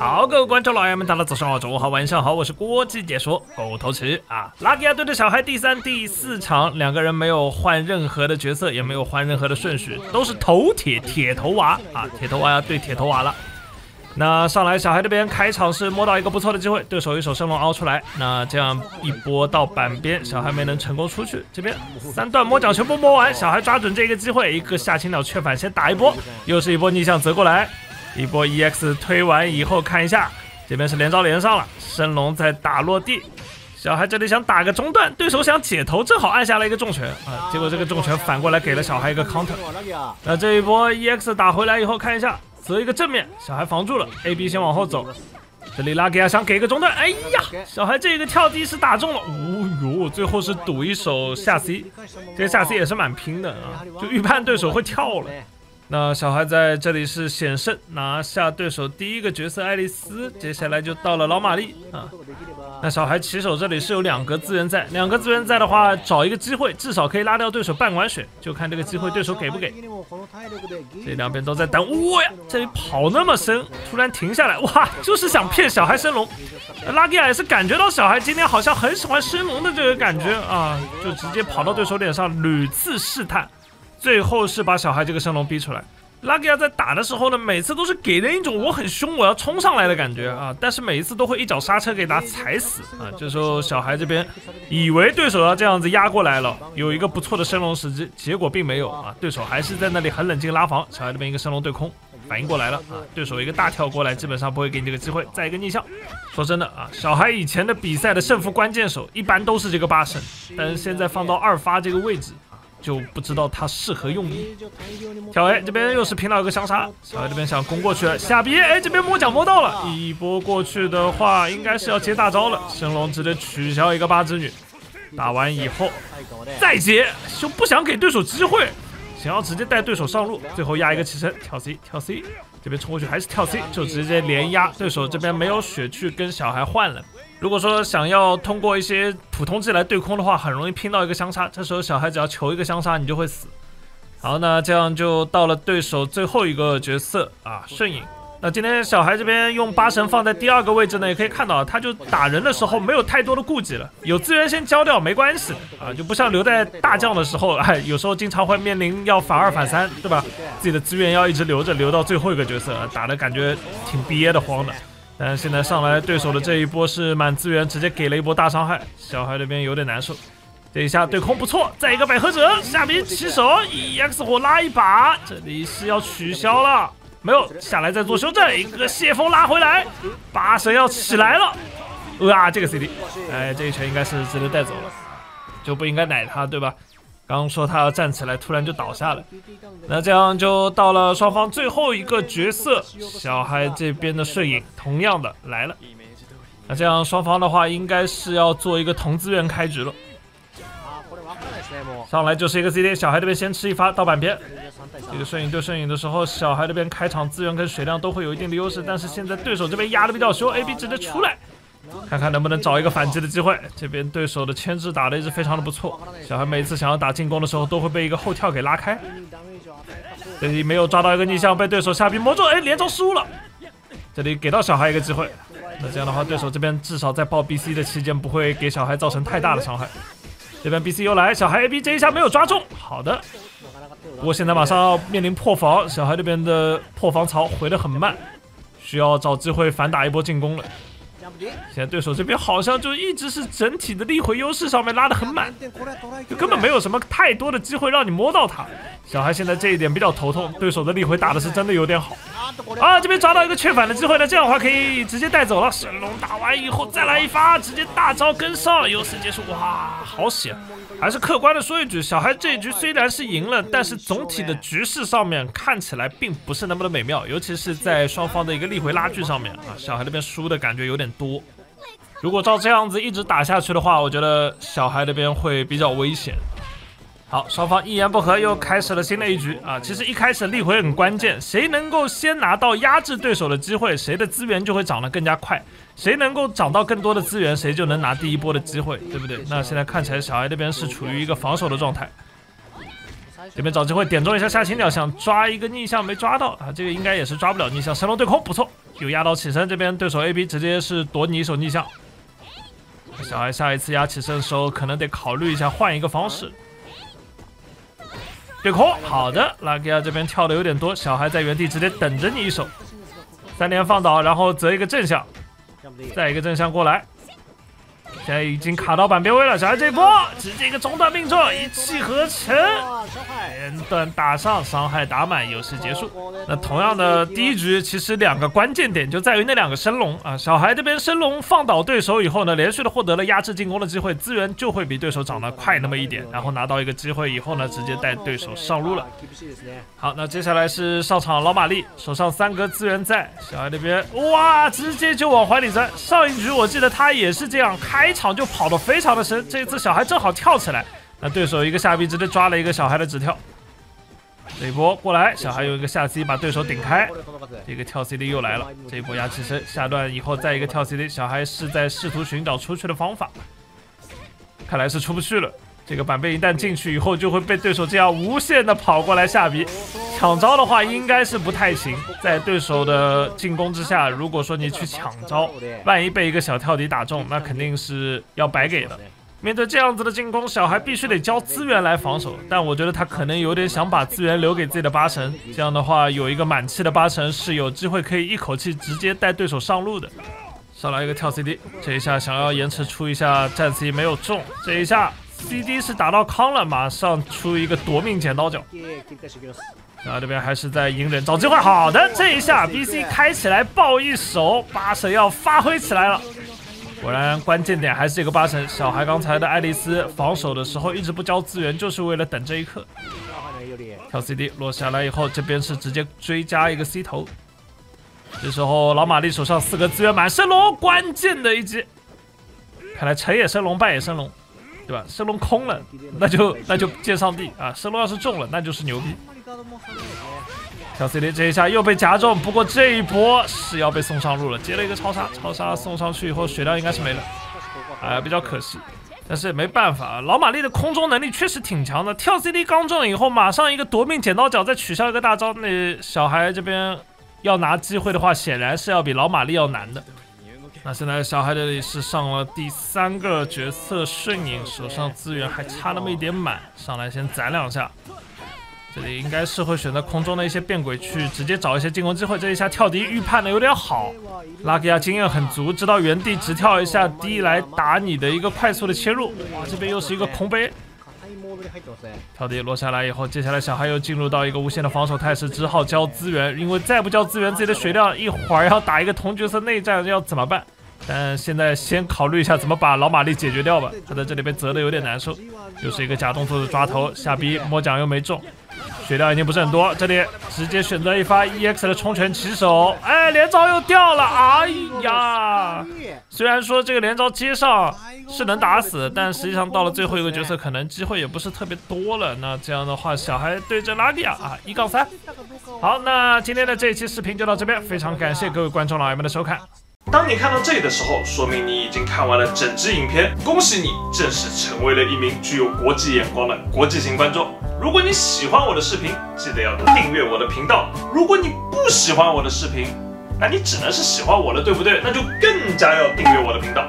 好，各位观众老爷们，大家早上好，中午好，晚上好，我是郭记解说狗头池啊。拉吉亚对着小孩第三、第四场，两个人没有换任何的角色，也没有换任何的顺序，都是头铁铁头娃啊，铁头娃要对铁头娃了。那上来小孩这边开场是摸到一个不错的机会，对手一手升龙凹出来，那这样一波到板边，小孩没能成功出去。这边三段摸奖全部摸完，小孩抓准这个机会，一个下青鸟雀反先打一波，又是一波逆向折过来，一波 EX 推完以后看一下，这边是连招连上了，升龙在打落地，小孩这里想打个中断，对手想解头，正好按下了一个重拳啊，结果这个重拳反过来给了小孩一个 counter，那这一波 EX 打回来以后看一下。择一个正面，小孩防住了，A B 先往后走。这里拉给亚想给个中断，哎呀，小孩这个跳低是打中了，哦呦，最后是赌一手下 C，这个下 C 也是蛮拼的啊，就预判对手会跳了。那小孩在这里是险胜，拿下对手第一个角色爱丽丝，接下来就到了老玛丽啊。那小孩起手这里是有两个资源在，两个资源在的话，找一个机会，至少可以拉掉对手半管血，就看这个机会对手给不给。这两边都在等，哇呀，这里跑那么深，突然停下来，哇，就是想骗小孩升龙。拉蒂亚也是感觉到小孩今天好像很喜欢升龙的这个感觉啊，就直接跑到对手脸上屡次试探。最后是把小孩这个升龙逼出来。拉格亚在打的时候呢，每次都是给人一种我很凶，我要冲上来的感觉啊，但是每一次都会一脚刹车给他踩死啊。这时候小孩这边以为对手要这样子压过来了，有一个不错的升龙时机，结果并没有啊，对手还是在那里很冷静拉防。小孩这边一个升龙对空，反应过来了啊，对手一个大跳过来，基本上不会给你这个机会。再一个逆向，说真的啊，小孩以前的比赛的胜负关键手一般都是这个八神，但是现在放到二发这个位置。就不知道他适合用意。小 A 这边又是拼到一个相杀，小 A 这边想攻过去，下 B 哎这边摸奖摸到了，一波过去的话应该是要接大招了。神龙直接取消一个八之女，打完以后再接，就不想给对手机会，想要直接带对手上路，最后压一个起身跳 C 跳 C，这边冲过去还是跳 C，就直接连压，对手这边没有血去跟小孩换了。如果说想要通过一些普通技来对空的话，很容易拼到一个相杀。这时候小孩只要求一个相杀，你就会死。好，那这样就到了对手最后一个角色啊，顺影。那今天小孩这边用八神放在第二个位置呢，也可以看到，他就打人的时候没有太多的顾忌了，有资源先交掉没关系啊，就不像留在大将的时候，哎，有时候经常会面临要反二反三，对吧？自己的资源要一直留着，留到最后一个角色，打的感觉挺憋的慌的。但是现在上来对手的这一波是满资源，直接给了一波大伤害，小孩这边有点难受。这一下对空不错，再一个百合者，下边起手，EX 火拉一把，这里是要取消了，没有下来再做修正，一个谢风拉回来，八神要起来了，哇，这个 CD，哎，这一拳应该是直接带走了，就不应该奶他，对吧？刚说他要站起来，突然就倒下了。那这样就到了双方最后一个角色，小孩这边的摄影同样的来了。那这样双方的话，应该是要做一个同资源开局了。上来就是一个 CD，小孩这边先吃一发到板边。这个摄影对摄影的时候，小孩这边开场资源跟血量都会有一定的优势，但是现在对手这边压的比较凶，AB 直接出来。看看能不能找一个反击的机会。这边对手的牵制打的一直非常的不错。小孩每次想要打进攻的时候，都会被一个后跳给拉开。这里没有抓到一个逆向，被对手下逼摸住，哎，连招失误了。这里给到小孩一个机会。那这样的话，对手这边至少在爆 BC 的期间，不会给小孩造成太大的伤害。这边 BC 又来，小孩 AB 这一下没有抓中。好的。不过现在马上要面临破防，小孩这边的破防槽回的很慢，需要找机会反打一波进攻了。现在对手这边好像就一直是整体的力回优势上面拉得很满，就根本没有什么太多的机会让你摸到他。小孩现在这一点比较头痛，对手的力回打的是真的有点好。啊，这边抓到一个确反的机会呢，这样的话可以直接带走了。神龙打完以后再来一发，直接大招跟上，优势结束。哇，好险！还是客观的说一句，小孩这一局虽然是赢了，但是总体的局势上面看起来并不是那么的美妙，尤其是在双方的一个力回拉锯上面啊，小孩那边输的感觉有点多。如果照这样子一直打下去的话，我觉得小孩那边会比较危险。好，双方一言不合又开始了新的一局啊！其实一开始立回很关键，谁能够先拿到压制对手的机会，谁的资源就会涨得更加快，谁能够涨到更多的资源，谁就能拿第一波的机会，对不对？那现在看起来小孩那边是处于一个防守的状态，这边找机会点中一下下青鸟，想抓一个逆向没抓到啊，这个应该也是抓不了逆向，神龙对空不错，有压倒起身，这边对手 A B 直接是夺你一手逆向。小孩下一次压起身的时候，可能得考虑一下换一个方式。别空，好的，拉吉亚这边跳的有点多，小孩在原地直接等着你一手。三连放倒，然后择一个正向，再一个正向过来。现在已经卡到板边位了，小孩这一波直接一个中断命中，一气呵成，连段打上，伤害打满，游戏结束。那同样的第一局，其实两个关键点就在于那两个升龙啊，小孩这边升龙放倒对手以后呢，连续的获得了压制进攻的机会，资源就会比对手长得快那么一点，然后拿到一个机会以后呢，直接带对手上路了。好，那接下来是上场老玛丽，手上三格资源在，小孩这边哇，直接就往怀里钻。上一局我记得他也是这样开。场就跑得非常的深，这一次小孩正好跳起来，那对手一个下臂直接抓了一个小孩的直跳，这一波过来，小孩有一个下 C 把对手顶开，这个跳 CD 又来了，这一波压起身下段以后再一个跳 CD，小孩是在试图寻找出去的方法，看来是出不去了。这个板贝一旦进去以后，就会被对手这样无限的跑过来下逼，抢招的话应该是不太行。在对手的进攻之下，如果说你去抢招，万一被一个小跳底打中，那肯定是要白给的。面对这样子的进攻，小孩必须得交资源来防守。但我觉得他可能有点想把资源留给自己的八神，这样的话有一个满气的八神是有机会可以一口气直接带对手上路的。上来一个跳 CD，这一下想要延迟出一下战 C 没有中，这一下。C D 是打到康了，马上出一个夺命剪刀脚。然后这边还是在隐忍找机会。好的，这一下 B C 开起来爆一手，八神要发挥起来了。果然关键点还是一个八神。小孩刚才的爱丽丝防守的时候一直不交资源，就是为了等这一刻。跳 C D 落下来以后，这边是直接追加一个 C 头。这时候老玛丽手上四个资源满，升龙关键的一击。看来成也升龙，败也升龙。对吧？升龙空了，那就那就见上帝啊！升龙要是中了，那就是牛逼。小 C D 这一下又被夹中，不过这一波是要被送上路了，接了一个超杀，超杀送上去以后血量应该是没了，哎，比较可惜。但是也没办法，老玛丽的空中能力确实挺强的，跳 C D 刚中以后，马上一个夺命剪刀脚，再取消一个大招，那小孩这边要拿机会的话，显然是要比老玛丽要难的。那现在小孩这里是上了第三个角色瞬影，手上资源还差那么一点满，上来先攒两下。这里应该是会选择空中的一些变轨去直接找一些进攻机会。这一下跳敌预判的有点好，拉吉亚经验很足，知道原地直跳一下 D 来打你的一个快速的切入。哇，这边又是一个空杯。跳地落下来以后，接下来小孩又进入到一个无限的防守态势，只好交资源，因为再不交资源，自己的血量一会儿要打一个同角色内战要怎么办？但现在先考虑一下怎么把老马力解决掉吧。他在这里被折的有点难受，又是一个假动作的抓头下逼摸奖又没中。血量已经不是很多，这里直接选择一发 EX 的冲拳起手，哎，连招又掉了，哎呀！虽然说这个连招接上是能打死，但实际上到了最后一个角色，可能机会也不是特别多了。那这样的话，小孩对着拉蒂亚啊，一杠三。好，那今天的这一期视频就到这边，非常感谢各位观众老爷们的收看。当你看到这里的时候，说明你已经看完了整支影片，恭喜你，正式成为了一名具有国际眼光的国际型观众。如果你喜欢我的视频，记得要订阅我的频道。如果你不喜欢我的视频，那你只能是喜欢我了，对不对？那就更加要订阅我的频道。